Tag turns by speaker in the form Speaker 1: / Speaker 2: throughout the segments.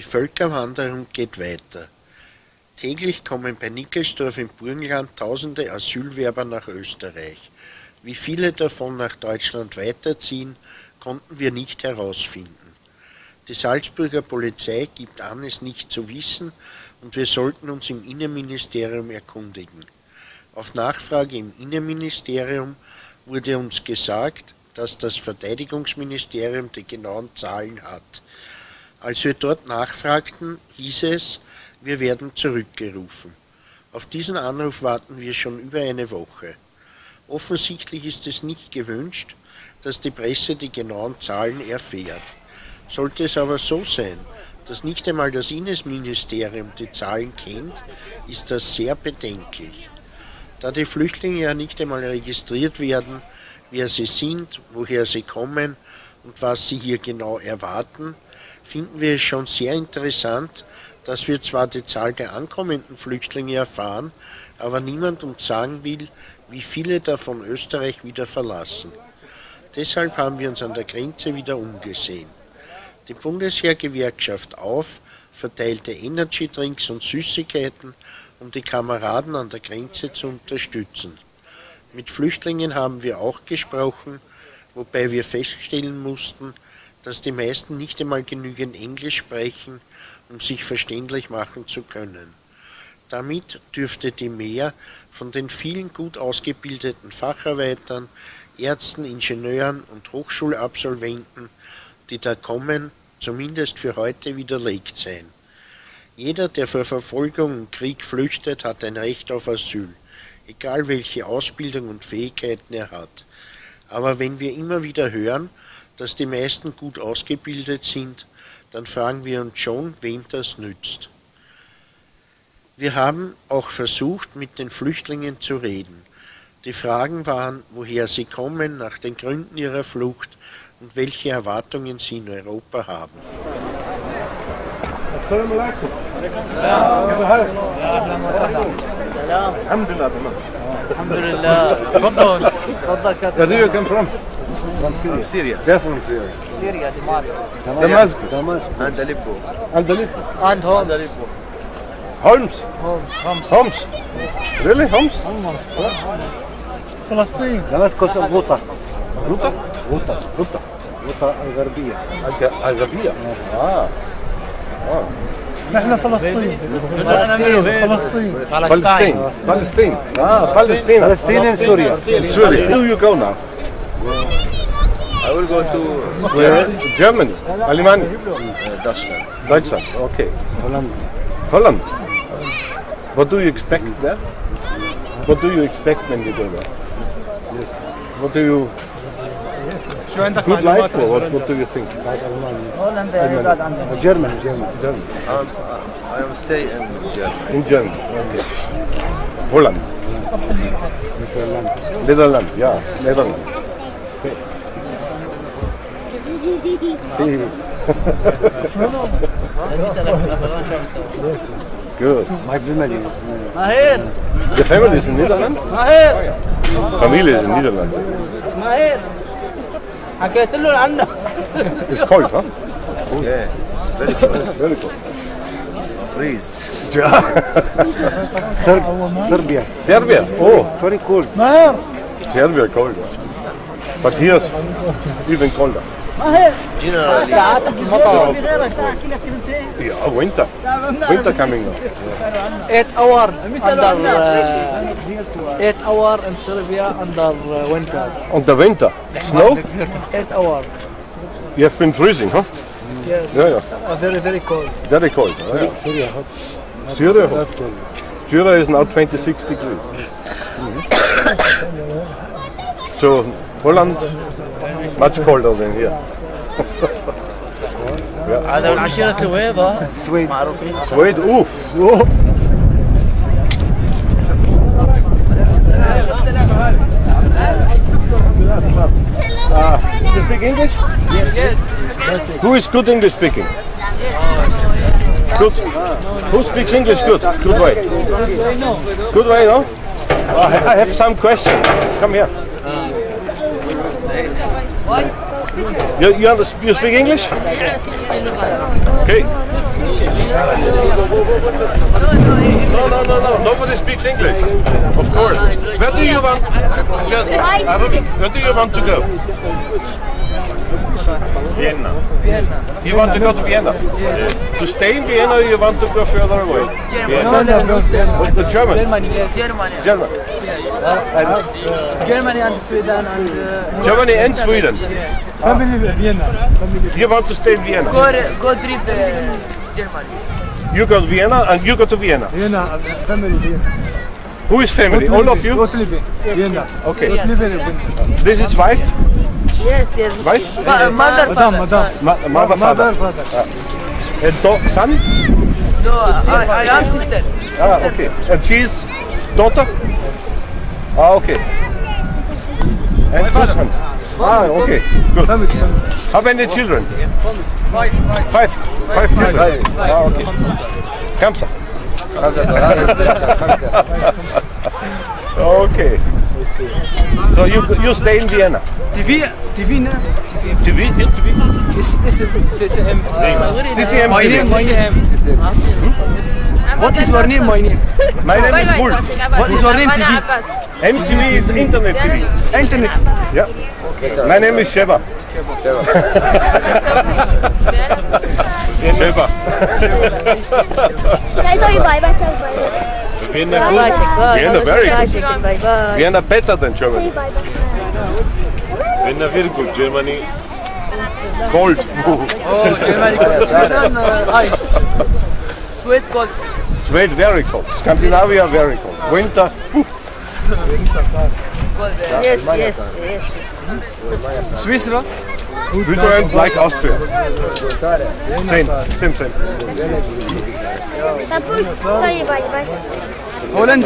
Speaker 1: Die Völkerwanderung geht weiter. Täglich kommen bei Nickelsdorf im Burgenland tausende Asylwerber nach Österreich. Wie viele davon nach Deutschland weiterziehen, konnten wir nicht herausfinden. Die Salzburger Polizei gibt an, es nicht zu wissen, und wir sollten uns im Innenministerium erkundigen. Auf Nachfrage im Innenministerium wurde uns gesagt, dass das Verteidigungsministerium die genauen Zahlen hat. Als wir dort nachfragten, hieß es, wir werden zurückgerufen. Auf diesen Anruf warten wir schon über eine Woche. Offensichtlich ist es nicht gewünscht, dass die Presse die genauen Zahlen erfährt. Sollte es aber so sein, dass nicht einmal das Innenministerium die Zahlen kennt, ist das sehr bedenklich. Da die Flüchtlinge ja nicht einmal registriert werden, wer sie sind, woher sie kommen und was sie hier genau erwarten, finden wir es schon sehr interessant, dass wir zwar die Zahl der ankommenden Flüchtlinge erfahren, aber niemand uns sagen will, wie viele davon Österreich wieder verlassen. Deshalb haben wir uns an der Grenze wieder umgesehen. Die Bundesheergewerkschaft auf verteilte Energy-Drinks und Süßigkeiten, um die Kameraden an der Grenze zu unterstützen. Mit Flüchtlingen haben wir auch gesprochen, wobei wir feststellen mussten, dass die meisten nicht einmal genügend Englisch sprechen, um sich verständlich machen zu können. Damit dürfte die Mehr von den vielen gut ausgebildeten Facharbeitern, Ärzten, Ingenieuren und Hochschulabsolventen, die da kommen, zumindest für heute widerlegt sein. Jeder, der vor Verfolgung und Krieg flüchtet, hat ein Recht auf Asyl, egal welche Ausbildung und Fähigkeiten er hat. Aber wenn wir immer wieder hören, dass die meisten gut ausgebildet sind, dann fragen wir uns schon, wem das nützt. Wir haben auch versucht, mit den Flüchtlingen zu reden. Die Fragen waren, woher sie kommen, nach den Gründen ihrer Flucht und welche Erwartungen sie in Europa haben.
Speaker 2: Where do you come from?
Speaker 3: من
Speaker 2: سوريا كيف من سوريا؟
Speaker 3: سوريا دمشق
Speaker 2: دمشق
Speaker 4: دمشق
Speaker 2: عند أليبو Homs. Homs.
Speaker 3: Homs. Homs.
Speaker 2: هومس
Speaker 3: Homs? هومس
Speaker 2: ريلي هومس هومس
Speaker 5: فلسطين
Speaker 4: دمشق Ghouta.
Speaker 2: Ghouta.
Speaker 4: Ghouta
Speaker 2: غوطة
Speaker 4: غوطة الغربية
Speaker 2: الغربية آه Ah.
Speaker 5: نحن فلسطين. فلسطين.
Speaker 2: فلسطين. فلسطين. فلسطين
Speaker 4: فلسطين فلسطين سوريا
Speaker 2: سوريا فلسطين فلسطين فلسطين فلسطين now?
Speaker 4: I will go to
Speaker 2: Where? Germany, Alemania,
Speaker 4: Deutschland.
Speaker 2: Deutschland, okay.
Speaker 4: Holland.
Speaker 2: Holland. What do you expect there? What do you expect when you go there? Yes. What do you good life or what, what do you think?
Speaker 3: Holland, oh,
Speaker 4: Germany. Germany.
Speaker 2: Germany.
Speaker 4: Um, I will stay in Germany.
Speaker 2: In Germany, okay. Holland.
Speaker 4: Netherlands.
Speaker 2: Netherlands, yeah, Netherlands. Good.
Speaker 4: My family is uh,
Speaker 3: ماهر
Speaker 2: The family is in Netherlands?
Speaker 3: ماهر
Speaker 2: Familie is in Netherlands.
Speaker 3: ماهر حكيت له عنك
Speaker 2: It's cold, huh?
Speaker 4: yeah very cold
Speaker 2: Very cold.
Speaker 4: freeze Serb Serbia
Speaker 2: Serbia. Oh,
Speaker 4: very cold
Speaker 5: ماهر
Speaker 2: Serbia cold. But here's even colder.
Speaker 3: Passata, que.
Speaker 2: Yeah, winter. Winter coming. Yeah.
Speaker 3: Eight hour under uh, eight hour in Serbia under uh, winter.
Speaker 2: On the winter, snow.
Speaker 3: Eight hour.
Speaker 2: You have been freezing, huh?
Speaker 3: Yes.
Speaker 2: Yeah, yeah.
Speaker 3: Oh, very very cold.
Speaker 2: Very cold. Oh, yeah.
Speaker 4: Syria hot.
Speaker 2: Syria
Speaker 4: hot.
Speaker 2: Syria is now 26 degrees. Mm -hmm. so Holland. much colder than here.
Speaker 3: هذا من عشيرة الويضة
Speaker 4: Sweden
Speaker 3: معروفين
Speaker 2: Sweden, oof. Uh, you speak English?
Speaker 3: yes
Speaker 2: Who is good English speaking? Good. Who speaks English good? Good way. Good way, no? I I have some questions. Come here. You, you, you speak English? Okay. No, no, no, no. Nobody speaks English. Of course. Where do you want? Where. Where do you want to go? Vienna. Vienna. You want to go to Vienna? Yes. To stay in Vienna, or you want to go further away?
Speaker 3: No, no, no.
Speaker 2: What, the German.
Speaker 3: Germany, yes.
Speaker 2: Germany.
Speaker 3: Germany and Sweden and. Uh,
Speaker 2: Germany and Sweden.
Speaker 5: Family Vienna. Family
Speaker 2: You want to stay in Vienna?
Speaker 6: Go, go trip uh, Germany.
Speaker 2: You go to Vienna and you go to Vienna.
Speaker 5: Vienna. Family Vienna.
Speaker 2: Who is family? All of you?
Speaker 5: Gottlieb. Vienna.
Speaker 2: Okay.
Speaker 5: Gottlieb
Speaker 2: This is wife,
Speaker 6: Yes, yes.
Speaker 2: wife,
Speaker 6: Fa- mother,
Speaker 5: Madame,
Speaker 6: father.
Speaker 5: madame.
Speaker 2: Ma- mother,
Speaker 5: Mother,
Speaker 2: father,
Speaker 5: father.
Speaker 2: and do- son.
Speaker 6: No, I, I am sister.
Speaker 2: Ah, okay. And she's daughter? Ah, okay. And husband? Ah, okay. Good. How many children? Five. Five. Five children. Ah, okay. Kamsa. okay. So you you stay in Vienna.
Speaker 3: TV, TV, no?
Speaker 2: TV? TV?
Speaker 3: It's, it's, CCM.
Speaker 2: CCM
Speaker 3: My name, my name. What is your name, my name?
Speaker 2: My name is Bull.
Speaker 3: What is your name, TV?
Speaker 2: MTV is internet TV.
Speaker 3: Internet.
Speaker 2: Yeah. My name is Sheba. Sheba.
Speaker 7: Tại sao như vậy? Tại sao vậy?
Speaker 2: Vienna
Speaker 6: Bye, check, bye.
Speaker 2: Vienna very good.
Speaker 6: Check, bye, bye.
Speaker 2: Vienna better than Germany. Vienna very good. Germany cold.
Speaker 3: Oh, Germany. Sweden, uh, ice.
Speaker 6: Sweet cold.
Speaker 2: Sweden very cold. Scandinavia very cold. Winter.
Speaker 6: Yes, yes, yes.
Speaker 3: Swiss, no?
Speaker 2: Switzerland like Austria. Same, same, same.
Speaker 7: Tapos, sao như vậy? Vậy?
Speaker 3: Holland.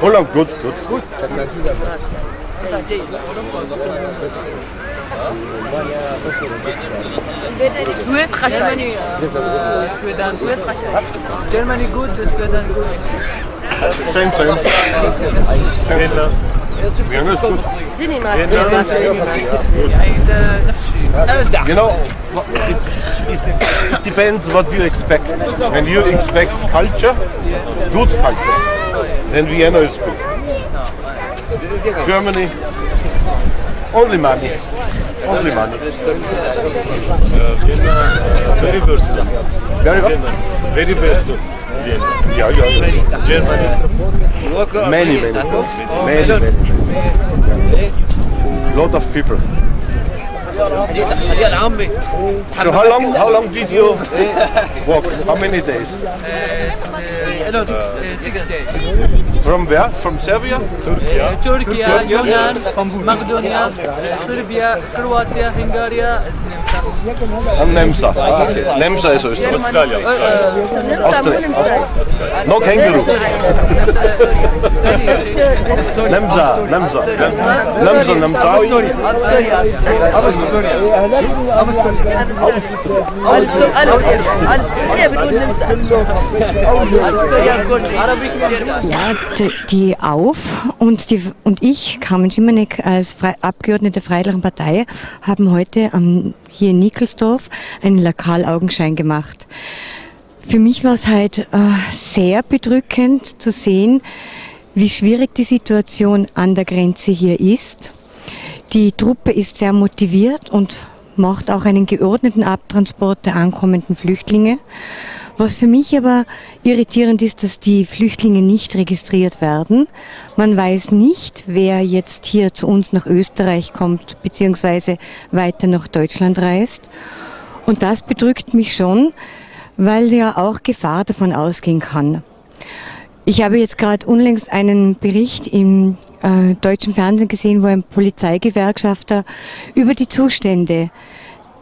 Speaker 2: Holland good, good.
Speaker 6: Sweet Germany. Sweden, sweet
Speaker 3: Germany good, Sweden good.
Speaker 2: Same, same. Vienna. Vienna is good. You know, it, it, it depends what you expect. When you expect culture, good culture, then Vienna is good. Germany, only money. Only money.
Speaker 8: Very best.
Speaker 2: Very well.
Speaker 8: Very best. Vienna.
Speaker 2: Yeah, yeah, yeah.
Speaker 8: Germany.
Speaker 2: Many, many. Many, many. Lot of people. So how long, how long did you walk? How many days?
Speaker 3: Six, uh, six days.
Speaker 2: From where? From Serbia?
Speaker 3: Uh, Turkey, Yunan, Macedonia, uh, Serbia, Croatia, Hungary,
Speaker 2: Nemsa. Ah, okay. Nemsa ist Österreich. Australien. Australien. No Känguru. Nemsa. Nemsa. Nemsa. Nemsa.
Speaker 9: Ja, die auf und, die, und ich, Carmen Schimanek als Fre Abgeordnete der Freiheitlichen Partei, haben heute am hier in Nickelsdorf einen Lokalaugenschein gemacht. Für mich war es halt äh, sehr bedrückend zu sehen, wie schwierig die Situation an der Grenze hier ist. Die Truppe ist sehr motiviert und macht auch einen geordneten Abtransport der ankommenden Flüchtlinge. Was für mich aber irritierend ist, dass die Flüchtlinge nicht registriert werden. Man weiß nicht, wer jetzt hier zu uns nach Österreich kommt, beziehungsweise weiter nach Deutschland reist. Und das bedrückt mich schon, weil ja auch Gefahr davon ausgehen kann. Ich habe jetzt gerade unlängst einen Bericht im äh, deutschen Fernsehen gesehen, wo ein Polizeigewerkschafter über die Zustände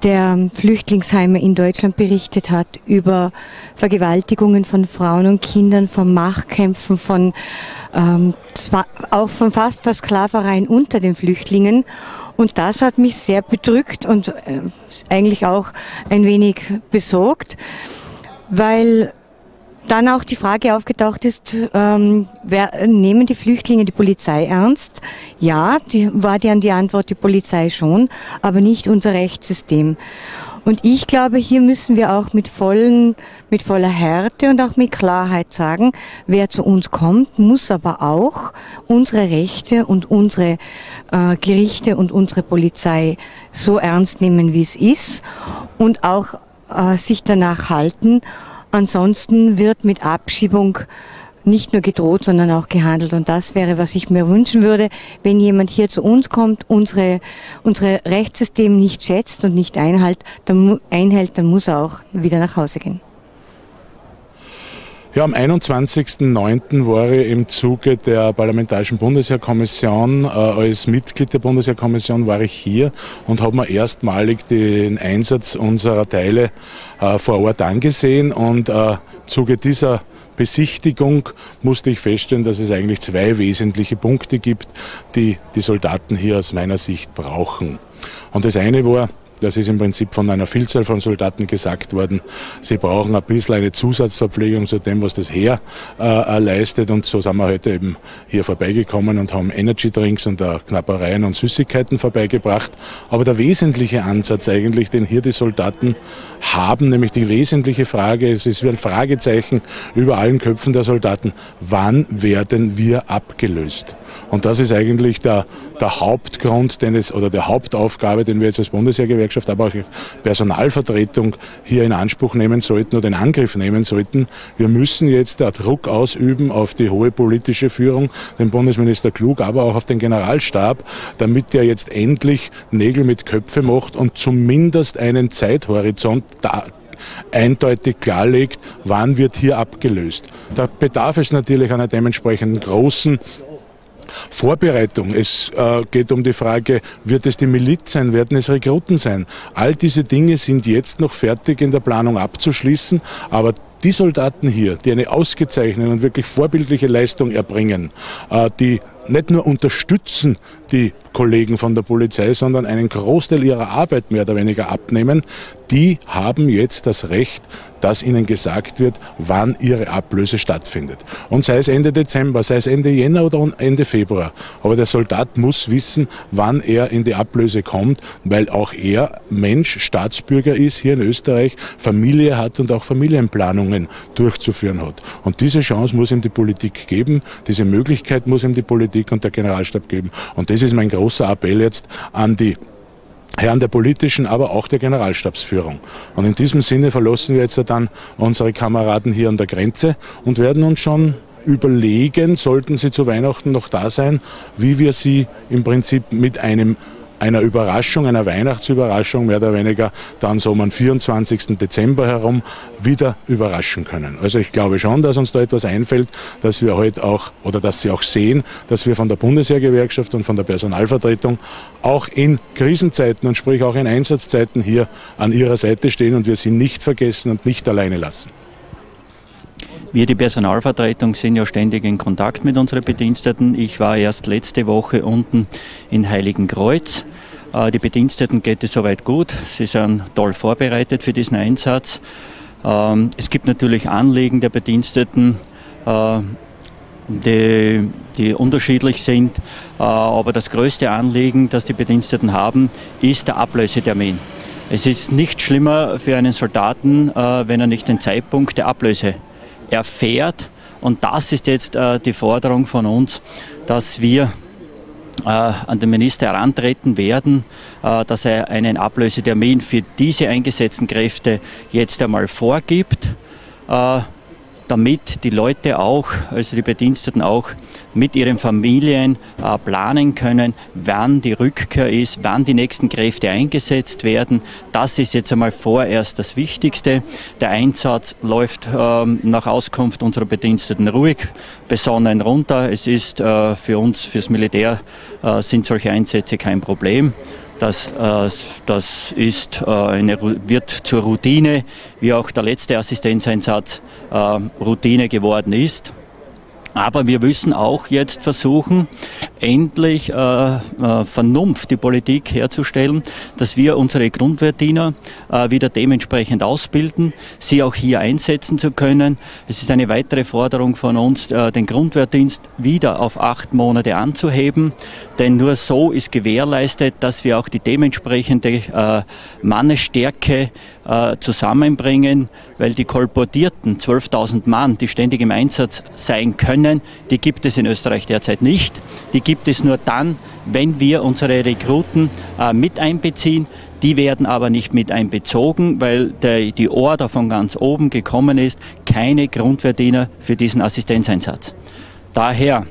Speaker 9: der Flüchtlingsheime in Deutschland berichtet hat, über Vergewaltigungen von Frauen und Kindern, von Machtkämpfen, von ähm, zwar auch von fast Versklavereien unter den Flüchtlingen. Und das hat mich sehr bedrückt und äh, eigentlich auch ein wenig besorgt, weil dann auch die Frage aufgetaucht ist, ähm, wer, nehmen die Flüchtlinge die Polizei ernst? Ja, die, war dann die Antwort die Polizei schon, aber nicht unser Rechtssystem. Und ich glaube, hier müssen wir auch mit, vollen, mit voller Härte und auch mit Klarheit sagen, wer zu uns kommt, muss aber auch unsere Rechte und unsere äh, Gerichte und unsere Polizei so ernst nehmen, wie es ist und auch äh, sich danach halten. Ansonsten wird mit Abschiebung nicht nur gedroht, sondern auch gehandelt. Und das wäre, was ich mir wünschen würde, wenn jemand hier zu uns kommt, unsere, unsere Rechtssystem nicht schätzt und nicht einhält, dann, einhält, dann muss er auch wieder nach Hause gehen.
Speaker 10: Ja, am 21.09. war ich im Zuge der Parlamentarischen Bundesheerkommission, äh, als Mitglied der Bundesheerkommission war ich hier und habe mir erstmalig den Einsatz unserer Teile äh, vor Ort angesehen und äh, im Zuge dieser Besichtigung musste ich feststellen, dass es eigentlich zwei wesentliche Punkte gibt, die die Soldaten hier aus meiner Sicht brauchen. Und das eine war, das ist im Prinzip von einer Vielzahl von Soldaten gesagt worden. Sie brauchen ein bisschen eine Zusatzverpflegung zu dem, was das Heer äh, leistet. Und so sind wir heute eben hier vorbeigekommen und haben Energy Drinks und uh, Knappereien und Süßigkeiten vorbeigebracht. Aber der wesentliche Ansatz eigentlich, den hier die Soldaten haben, nämlich die wesentliche Frage, es ist wie ein Fragezeichen über allen Köpfen der Soldaten, wann werden wir abgelöst? Und das ist eigentlich der, der Hauptgrund, den es, oder der Hauptaufgabe, den wir jetzt als Bundesheergewerkschaft, aber auch Personalvertretung hier in Anspruch nehmen sollten oder in Angriff nehmen sollten. Wir müssen jetzt Druck ausüben auf die hohe politische Führung, den Bundesminister Klug, aber auch auf den Generalstab, damit der jetzt endlich Nägel mit Köpfe macht und zumindest einen Zeithorizont da eindeutig klarlegt, wann wird hier abgelöst. Da bedarf es natürlich einer dementsprechenden großen Vorbereitung. Es äh, geht um die Frage, wird es die Miliz sein, werden es Rekruten sein? All diese Dinge sind jetzt noch fertig in der Planung abzuschließen, aber die Soldaten hier, die eine ausgezeichnete und wirklich vorbildliche Leistung erbringen, äh, die nicht nur unterstützen die Kollegen von der Polizei, sondern einen Großteil ihrer Arbeit mehr oder weniger abnehmen, die haben jetzt das Recht, dass ihnen gesagt wird, wann ihre Ablöse stattfindet. Und sei es Ende Dezember, sei es Ende Jänner oder Ende Februar. Aber der Soldat muss wissen, wann er in die Ablöse kommt, weil auch er Mensch, Staatsbürger ist hier in Österreich, Familie hat und auch Familienplanungen durchzuführen hat. Und diese Chance muss ihm die Politik geben, diese Möglichkeit muss ihm die Politik und der Generalstab geben. Und das ist mein großer Appell jetzt an die Herren der politischen, aber auch der Generalstabsführung. Und in diesem Sinne verlassen wir jetzt dann unsere Kameraden hier an der Grenze und werden uns schon überlegen, sollten sie zu Weihnachten noch da sein, wie wir sie im Prinzip mit einem einer Überraschung, einer Weihnachtsüberraschung mehr oder weniger dann so am 24. Dezember herum wieder überraschen können. Also ich glaube schon, dass uns da etwas einfällt, dass wir heute auch oder dass Sie auch sehen, dass wir von der Bundesheergewerkschaft und von der Personalvertretung auch in Krisenzeiten und sprich auch in Einsatzzeiten hier an Ihrer Seite stehen und wir Sie nicht vergessen und nicht alleine lassen.
Speaker 11: Wir, die Personalvertretung, sind ja ständig in Kontakt mit unseren Bediensteten. Ich war erst letzte Woche unten in Heiligenkreuz. Äh, die Bediensteten geht es soweit gut. Sie sind toll vorbereitet für diesen Einsatz. Ähm, es gibt natürlich Anliegen der Bediensteten, äh, die, die unterschiedlich sind. Äh, aber das größte Anliegen, das die Bediensteten haben, ist der Ablösetermin. Es ist nicht schlimmer für einen Soldaten, wenn er nicht den Zeitpunkt der Ablöse erfährt. Und das ist jetzt äh, die Forderung von uns, dass wir äh, an den Minister herantreten werden, äh, dass er einen Ablösetermin für diese eingesetzten Kräfte jetzt einmal vorgibt. Damit die Leute auch, also die Bediensteten auch mit ihren Familien äh, planen können, wann die Rückkehr ist, wann die nächsten Kräfte eingesetzt werden. Das ist jetzt einmal vorerst das Wichtigste. Der Einsatz läuft ähm, nach Auskunft unserer Bediensteten ruhig, besonnen runter. Es ist äh, für uns, fürs Militär, äh, sind solche Einsätze kein Problem. Das, äh, das ist, äh, eine, wird zur Routine, wie auch der letzte Assistenzeinsatz äh, Routine geworden ist. Aber wir müssen auch jetzt versuchen, endlich äh, äh, Vernunft, die Politik herzustellen, dass wir unsere Grundwehrdiener äh, wieder dementsprechend ausbilden, sie auch hier einsetzen zu können. Es ist eine weitere Forderung von uns, äh, den Grundwehrdienst wieder auf acht Monate anzuheben, denn nur so ist gewährleistet, dass wir auch die dementsprechende äh, Mannesstärke äh, zusammenbringen, weil die kolportierten 12.000 Mann, die ständig im Einsatz sein können, die gibt es in Österreich derzeit nicht. Die gibt es nur dann, wenn wir unsere Rekruten äh, mit einbeziehen. Die werden aber nicht mit einbezogen, weil der, die Order von ganz oben gekommen ist, keine Grundverdiener für diesen Assistenzeinsatz. Daher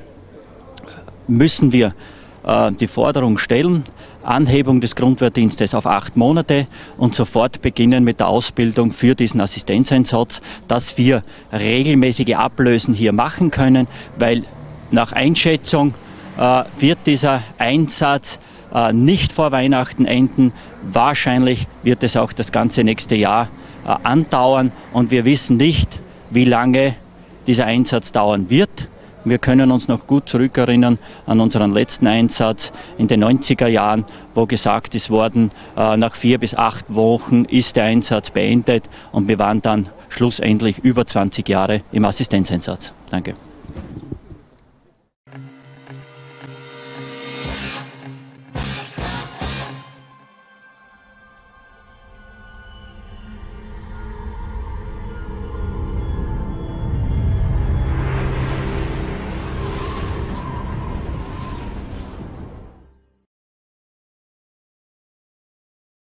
Speaker 11: müssen wir äh, die Forderung stellen, Anhebung des Grundwehrdienstes auf acht Monate und sofort beginnen mit der Ausbildung für diesen Assistenzeinsatz, dass wir regelmäßige Ablösen hier machen können, weil nach Einschätzung äh, wird dieser Einsatz äh, nicht vor Weihnachten enden. Wahrscheinlich wird es auch das ganze nächste Jahr äh, andauern und wir wissen nicht, wie lange dieser Einsatz dauern wird. Wir können uns noch gut zurückerinnern an unseren letzten Einsatz in den 90er Jahren, wo gesagt ist worden, äh, nach vier bis acht Wochen ist der Einsatz beendet und wir waren dann schlussendlich über 20 Jahre im Assistenzeinsatz. Danke.